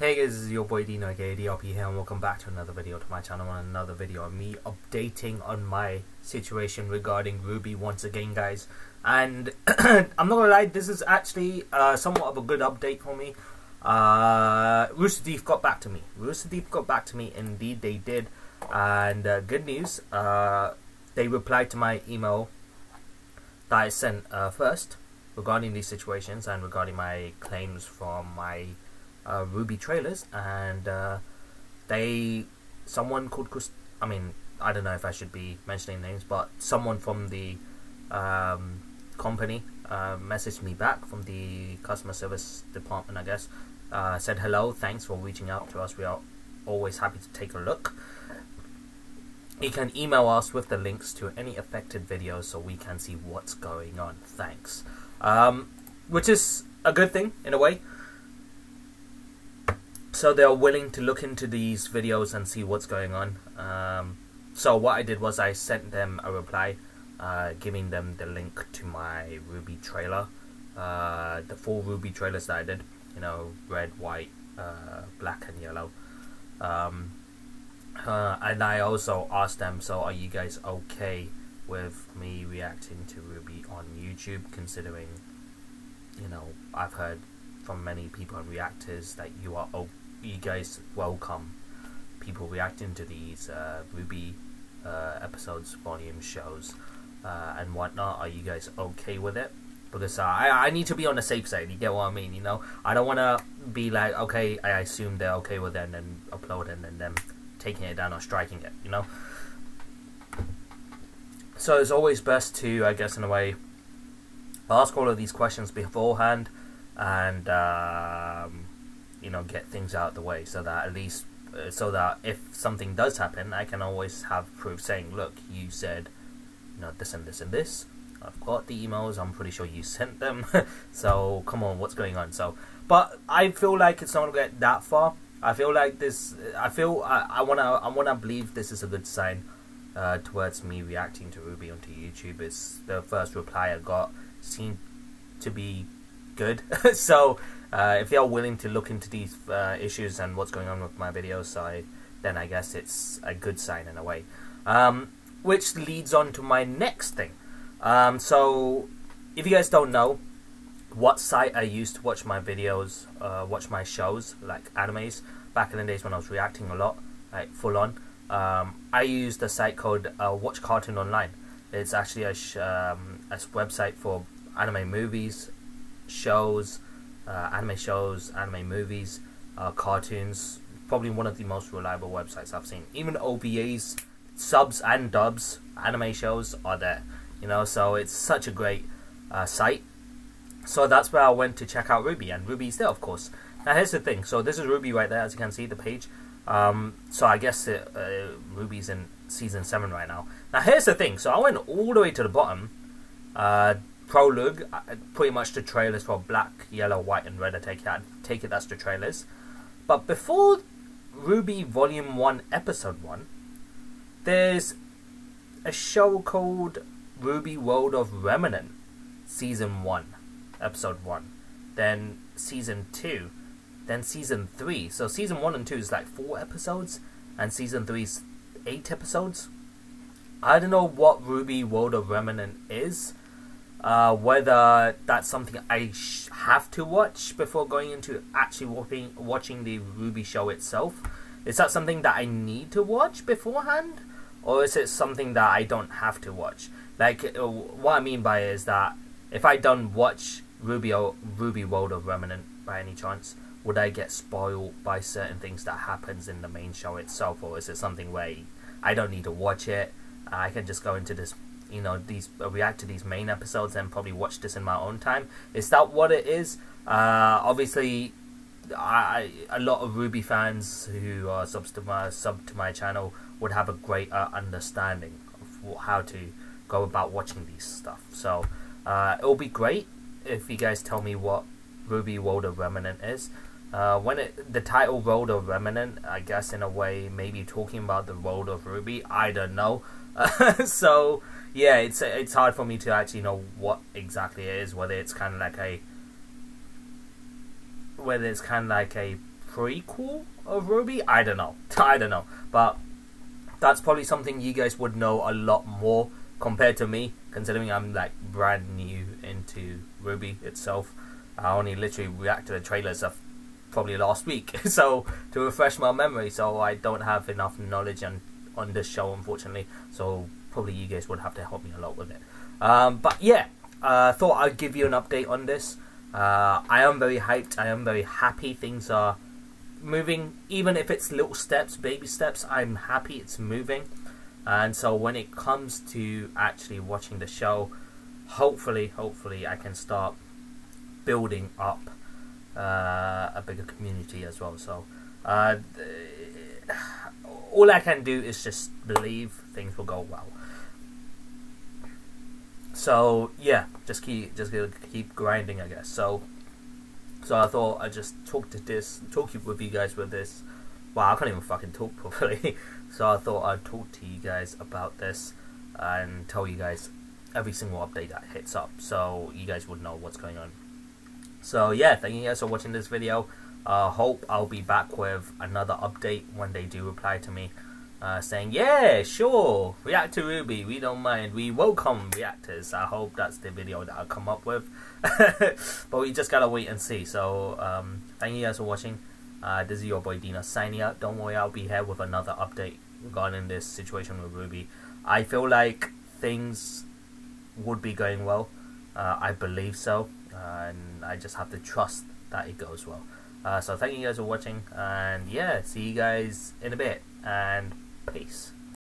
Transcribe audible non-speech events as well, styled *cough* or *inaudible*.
Hey guys, this is your boy Dino aka DRP here and welcome back to another video to my channel and another video of me updating on my situation regarding RWBY once again guys. And *clears throat* I'm not gonna lie this is actually uh, somewhat of a good update for me. Uh, Rooster Teeth got back to me. Rooster Teeth got back to me indeed they did. And uh, good news uh, they replied to my email that I sent uh, first regarding these situations and regarding my claims from my uh, RWBY trailers, and uh, they someone called Chris. I mean, I don't know if I should be mentioning names, but someone from the um, company uh, messaged me back from the customer service department. I guess uh, said hello, thanks for reaching out to us. We are always happy to take a look. You can email us with the links to any affected videos so we can see what's going on. Thanks. Um, which is a good thing in a way so they're willing to look into these videos and see what's going on. Um, so what I did was I sent them a reply, uh, giving them the link to my RWBY trailer, uh, the four RWBY trailers that I did. You know, red, white, uh, black, and yellow. Um, uh, and I also asked them, so are you guys okay with me reacting to RWBY on YouTube, considering, you know, I've heard from many people and reactors that you are okay you guys welcome people reacting to these uh, RWBY uh, episodes, volume shows, uh, and whatnot. Are you guys okay with it? Because I I need to be on the safe side. You get what I mean? You know, I don't want to be like, okay, I assume they're okay with it, and then upload and then taking it down or striking it. You know. So it's always best to, I guess, in a way, ask all of these questions beforehand, and um, you know get things out of the way so that at least uh, so that if something does happen I can always have proof saying look you said you know this and this and this. I've got the emails. I'm pretty sure you sent them. *laughs* So come on what's going on? So but I feel like it's not gonna get that far. I feel like this I feel I, I wanna I wanna believe this is a good sign uh, towards me reacting to RWBY onto YouTube. It's the first reply I got seemed to be good *laughs* so uh, if they are willing to look into these uh, issues and what's going on with my videos, so I, then I guess it's a good sign in a way. Um, which leads on to my next thing. Um, so, if you guys don't know what site I used to watch my videos, uh, watch my shows, like animes, back in the days when I was reacting a lot, like full on, um, I used a site called uh, Watch Cartoon Online. It's actually a, um, a website for anime movies, shows, uh, anime shows, anime movies, uh, cartoons. Probably one of the most reliable websites I've seen. Even OVAs, subs and dubs, anime shows are there. You know, so it's such a great uh, site. So that's where I went to check out RWBY, and RWBY's there, of course. Now here's the thing. So this is RWBY right there, as you can see the page. Um, so I guess it, uh, RWBY's in season seven right now. Now here's the thing. So I went all the way to the bottom. Prologue, uh, pretty much the trailers for Black, Yellow, White, and Red. I take it, I take it that's the trailers. But before RWBY Volume One, Episode One, there's a show called RWBY World of Remnant, Season One, Episode One, then Season Two, then Season Three. So Season One and Two is like four episodes, and Season Three is eight episodes. I don't know what RWBY World of Remnant is uh, whether that's something I have to watch before going into actually watching watching the RWBY show itself. Is that something that I need to watch beforehand, or is it something that I don't have to watch? Like uh, what I mean by is that if I don't watch RWBY o RWBY World of Remnant by any chance, would I get spoiled by certain things that happens in the main show itself, or is it something where I don't need to watch it? I can just go into this you know these uh, react to these main episodes and probably watch this in my own time. Is that what it is? Uh, obviously, I, a lot of RWBY fans who are subs to my sub to my channel would have a greater understanding of how to go about watching these stuff. So uh, it'll be great if you guys tell me what RWBY World of Remnant is. Uh, when it the title World of Remnant, I guess in a way maybe talking about the world of RWBY. I don't know. *laughs* so yeah, it's it's hard for me to actually know what exactly it is. Whether it's kind of like a whether it's kind of like a prequel of RWBY. I don't know. *laughs* I don't know, but that's probably something you guys would know a lot more compared to me, considering I'm like brand new into RWBY itself. I only literally reacted to the trailers of probably last week, *laughs* so to refresh my memory, so I don't have enough knowledge on on this show, unfortunately. So probably you guys would have to help me a lot with it. Um, but yeah, I uh, thought I'd give you an update on this. Uh, I am very hyped. I am very happy. Things are moving, even if it's little steps, baby steps. I'm happy it's moving. And so when it comes to actually watching the show, hopefully, hopefully, I can start building up uh, a bigger community as well. So uh, all I can do is just believe things will go well. So yeah, just keep just keep grinding, I guess. So so I thought I'd just talk to this, talk with you guys with this. Wow, I can't even fucking talk *laughs* properly. so I thought I'd talk to you guys about this and tell you guys every single update that hits up, so you guys would know what's going on. So yeah, thank you guys for watching this video. Uh, hope I'll be back with another update when they do reply to me uh, saying, yeah, sure, react to RWBY, we don't mind, we welcome reactors. I hope that's the video that I'll come up with. *laughs* but we just gotta wait and see. So, um, thank you guys for watching. Uh, this is your boy Dino signing out. Don't worry, I'll be here with another update regarding this situation with RWBY. I feel like things would be going well. Uh, I believe so. And I just have to trust that it goes well. Uh, so thank you guys for watching, and yeah, see you guys in a bit, and Peace.